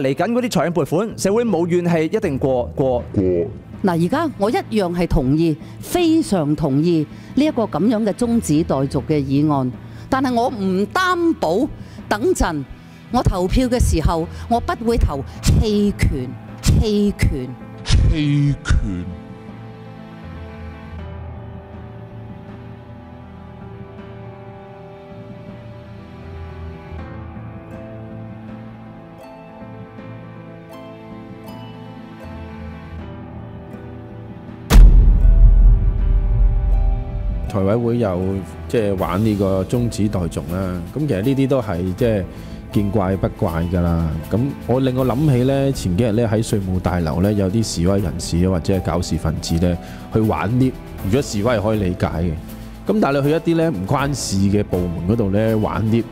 嚟緊嗰啲財政撥款，社會冇怨氣，一定過過。嗱，而家我一樣係同意，非常同意呢一個咁樣嘅中止待續嘅議案，但係我唔擔保等陣我投票嘅時候，我不會投棄權，棄權。棄權。財委會又即係玩呢個中止待續啦，咁其實呢啲都係即係見怪不怪㗎啦。咁我令我諗起呢，前幾日呢喺稅務大樓呢，有啲示威人士或者係搞事分子呢去玩啲。如果示威係可以理解嘅，咁但係你去一啲呢唔關事嘅部門嗰度呢玩啲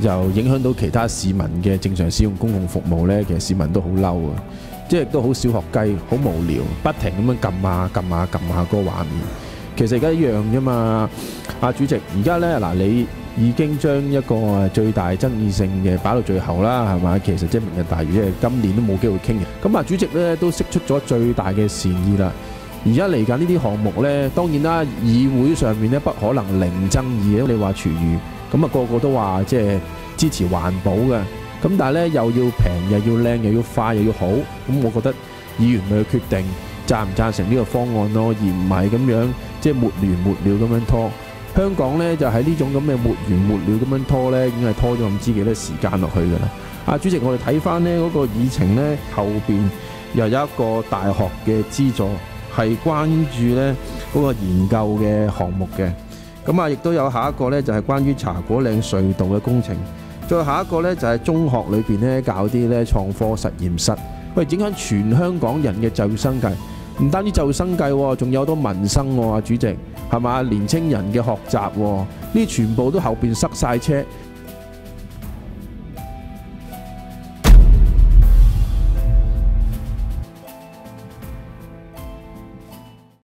又影響到其他市民嘅正常使用公共服務呢，其實市民都好嬲啊！即係都好小學雞，好無聊，不停咁樣撳下撳下撳下個畫面。其實而家一樣啫嘛，阿主席，而家呢，嗱，你已經將一個最大爭議性嘅擺到最後啦，係嘛？其實即係明日大雨，即係今年都冇機會傾嘅。咁啊，主席呢都釋出咗最大嘅善意啦。而家嚟緊呢啲項目呢，當然啦，議會上面呢不可能零爭議啊。你話廚餘，咁啊個個都話即係支持環保嘅。咁但係呢，又要平，又要靚，又要快，又要好。咁我覺得議員咪去決定。贊唔贊成呢個方案咯，而唔係咁樣即係沒完沒了咁樣拖。香港呢，就喺呢種咁嘅沒完沒了咁樣拖呢，已經係拖咗唔知幾多時間落去㗎啦。啊，主席，我哋睇翻呢嗰個議程呢，後邊又有一個大學嘅資助，係關注呢嗰個研究嘅項目嘅。咁啊，亦都有下一個呢，就係關於茶果嶺隧道嘅工程。再下一個呢，就係中學裏邊呢搞啲呢創科實驗室，喂，影響全香港人嘅就業生計。唔單止就生計，仲有好多民生喎，主席係嘛？年青人嘅學習，呢全部都後邊塞晒車，